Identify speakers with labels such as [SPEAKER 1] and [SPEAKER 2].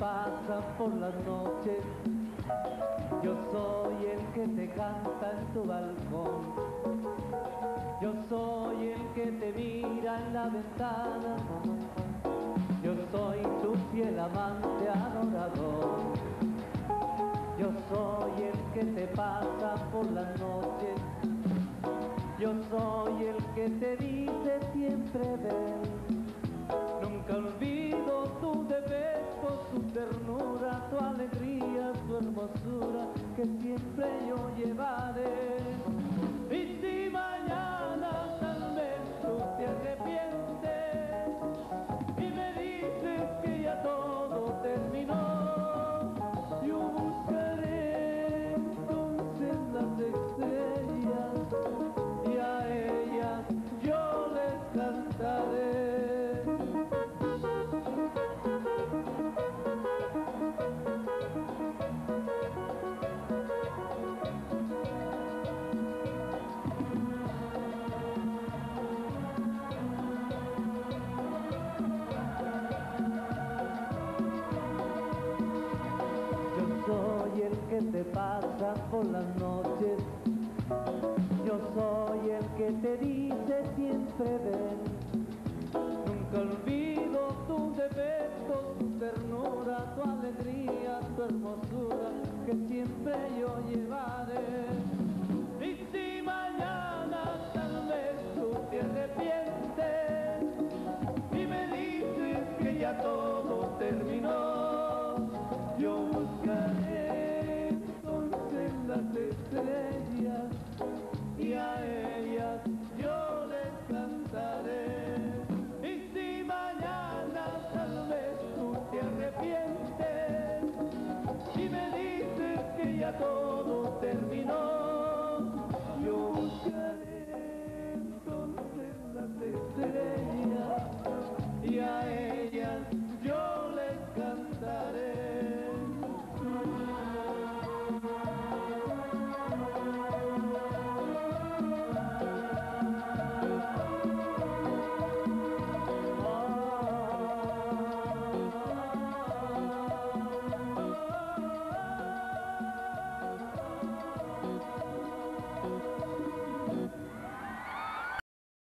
[SPEAKER 1] pasa por las noches. Yo soy el que te canta en tu balcón. Yo soy el que te mira en la ventana. Yo soy tu fiel amante adorador. Yo soy el que te pasa por las noches. Yo soy el que te dice siempre ven. Nunca olvido que siempre yo llevaré. Que te pasa por las noches. Yo soy el que te dice todo terminó.